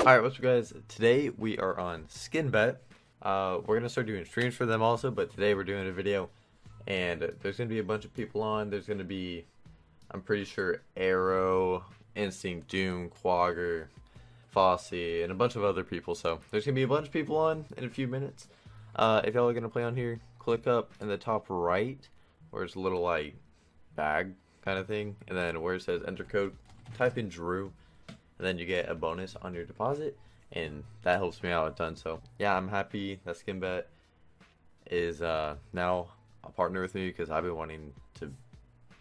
Alright, what's up guys? Today we are on SkinBet. Uh, we're to start doing streams for them also, but today we're doing a video. And there's to be a bunch of people on. There's to be, I'm pretty sure, Arrow, Instinct, Doom, Quagger, Fossey, and a bunch of other people. So there's to be a bunch of people on in a few minutes. Uh, if y'all are to play on here, click up in the top right where it's a little like bag kind of thing. And then where it says enter code, type in Drew and then you get a bonus on your deposit and that helps me out a ton. So yeah i'm happy that skinbet is uh, now a partner with me because i've been wanting to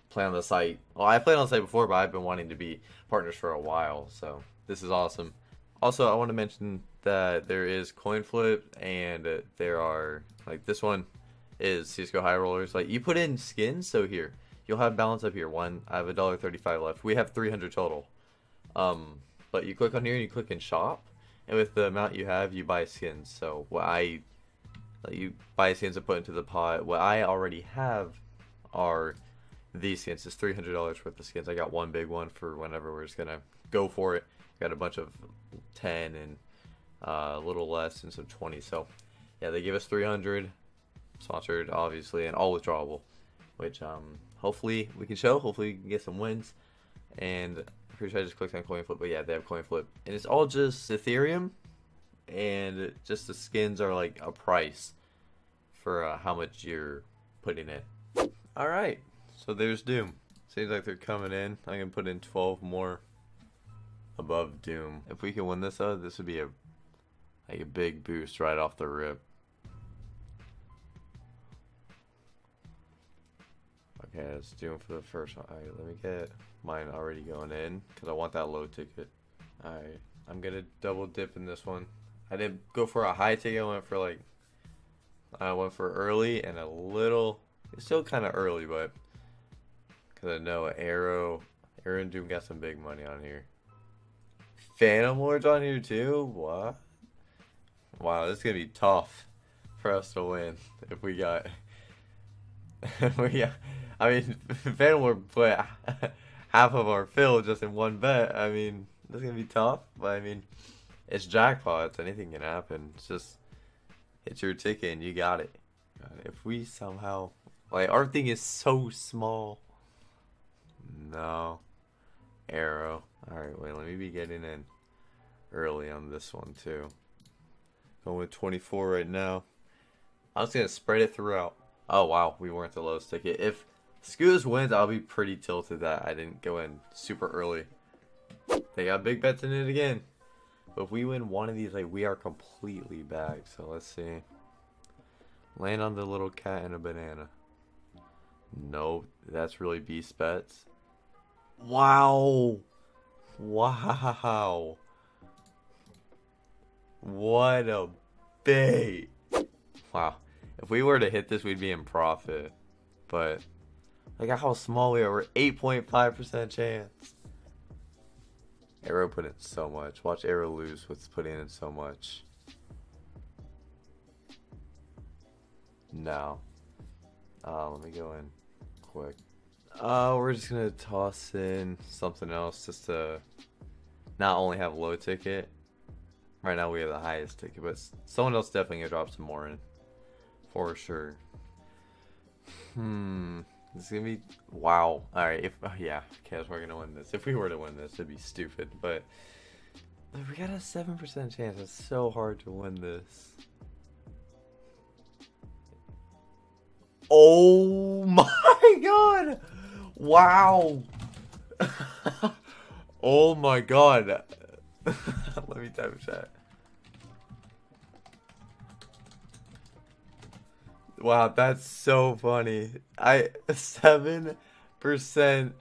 play on the site. Well i played on the site before but i've been wanting to be partners for a while so this is awesome. Also i want to mention that there is coin flip and there are like this one is csgo high rollers. Like you put in skins so here you'll have balance up here. One i have a dollar 35 left. We have 300 total. Um but you click on here and you click in shop, and with the amount you have, you buy skins. So what I, you buy skins and put into the pot. What I already have are these skins. It's three hundred dollars worth of skins. I got one big one for whenever we're just gonna go for it. Got a bunch of ten and uh, a little less and some twenty. So yeah, they give us three hundred, sponsored obviously, and all withdrawable, which um hopefully we can show. Hopefully we can get some wins, and pretty sure I just clicked on coin flip, but yeah, they have coin flip, and it's all just Ethereum, and just the skins are like a price for uh, how much you're putting in. All right, so there's Doom. Seems like they're coming in. I can put in 12 more above Doom. If we can win this though, this would be a like a big boost right off the rip. Okay, let's for the first one. Alright, let me get mine already going in because I want that low ticket. Alright, I'm gonna double dip in this one. I didn't go for a high ticket, I went for like, I went for early and a little, it's still kind of early, but because I know Arrow, Arrow and Doom got some big money on here. Phantom Lord's on here too? What? Wow, this is gonna be tough for us to win if we got, we got, I mean, Lord put half of our fill just in one bet. I mean, that's gonna be tough, but I mean, it's jackpots. Anything can happen. It's just hit your ticket and you got it. If we somehow like our thing is so small. No. Arrow. Alright, wait, let me be getting in early on this one too. Going with 24 right now. I'm just gonna spread it throughout. Oh wow, we weren't the lowest ticket. If Scooters wins, I'll be pretty tilted that I didn't go in super early. They got big bets in it again. But if we win one of these, like we are completely back. So let's see. Land on the little cat and a banana. Nope, that's really beast bets. Wow. Wow. What a bait. Wow. If we were to hit this, we'd be in profit. But Look at how small we are. We're 8.5% chance. Arrow put in so much. Watch Arrow lose with putting in so much. No. Uh, let me go in quick. Uh, we're just gonna toss in something else just to not only have low ticket. Right now we have the highest ticket, but someone else definitely gonna drop some more in. For sure. Hmm. It's gonna be wow. All right, if uh, yeah, Cavs we're gonna win this. If we were to win this, it'd be stupid. But we got a seven percent chance. It's so hard to win this. Oh my god! Wow! oh my god! Let me type chat. Wow, that's so funny. I seven percent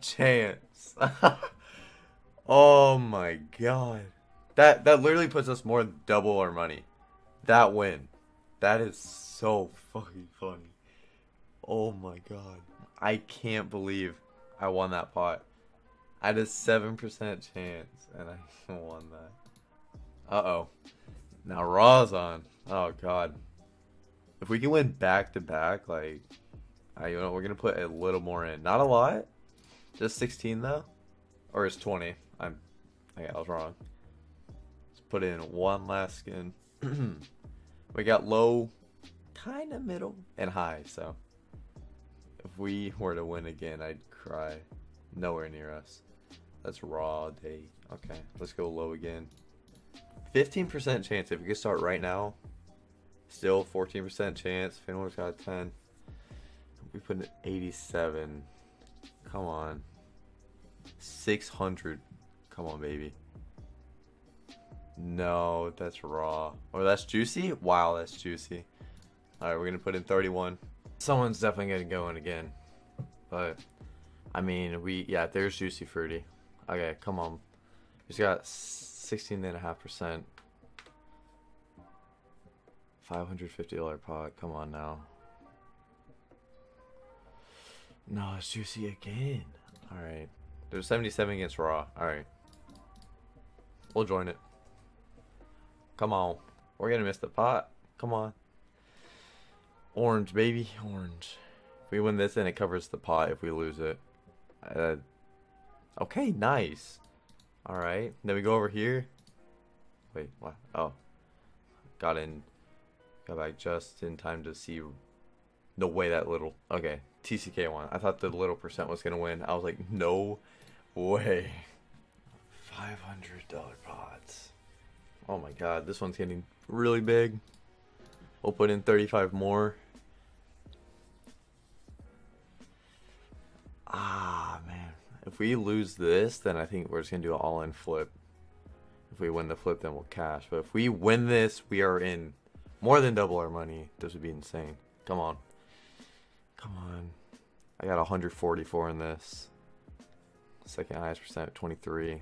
chance. oh my god. That that literally puts us more than double our money. That win. That is so fucking funny. Oh my god. I can't believe I won that pot. I had a 7% chance and I won that. Uh-oh. Now Raw's on. Oh god. If we can win back to back, like, I, you know, we're gonna put a little more in. Not a lot, just 16 though, or is 20? I'm, I was wrong. Let's put in one last skin. we got low, kind of middle, and high. So if we were to win again, I'd cry. Nowhere near us. That's raw day. Okay, let's go low again. 15% chance if we could start right now. Still 14% chance. Finland's got 10. We put an 87. Come on. 600. Come on, baby. No, that's raw. Or that's juicy? Wow, that's juicy. Alright, we're going to put in 31. Someone's definitely going to go in again. But, I mean, we, yeah, there's Juicy Fruity. Okay, come on. He's got 16.5%. $550 pot. Come on now. No, it's Juicy again. Alright. There's 77 against Raw. Alright. We'll join it. Come on. We're gonna miss the pot. Come on. Orange, baby. Orange. If we win this, then it covers the pot if we lose it. Uh, okay, nice. Alright. Then we go over here. Wait, what? Oh. Got in. Got back just in time to see no way that little. Okay. TCK won. I thought the little percent was going to win. I was like, no way. $500 pots. Oh my god, this one's getting really big. We'll put in 35 more. Ah, man. If we lose this, then I think we're just going to do an all-in flip. If we win the flip, then we'll cash. But if we win this, we are in more than double our money. This would be insane. Come on. Come on. I got 144 in this. Second highest percent, 23.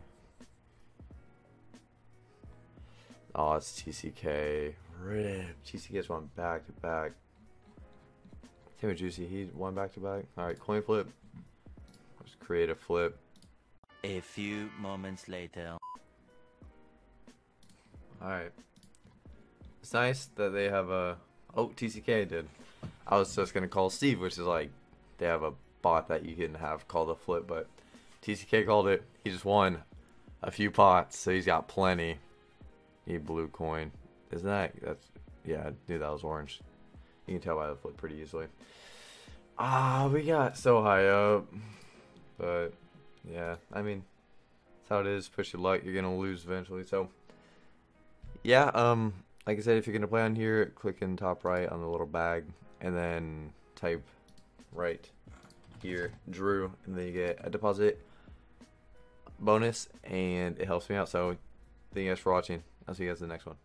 Oh, it's TCK. Rip. TCK's won back to back. With Juicy. He won back to back. Alright, coin flip. Let's create a flip. A few moments later. Alright. It's nice that they have a. Oh, TCK did. I was just gonna call Steve, which is like they have a bot that you can have called a flip, but TCK called it. He just won a few pots, so he's got plenty. He blue coin. Isn't that that's yeah, I knew that was orange. You can tell by the flip pretty easily. Ah, we got so high up. But yeah, I mean that's how it is. Push your luck, you're gonna lose eventually. So yeah, um like I said, if you're gonna play on here, click in top right on the little bag and then type right here, Drew, and then you get a deposit bonus, and it helps me out. So, thank you guys for watching. I'll see you guys in the next one.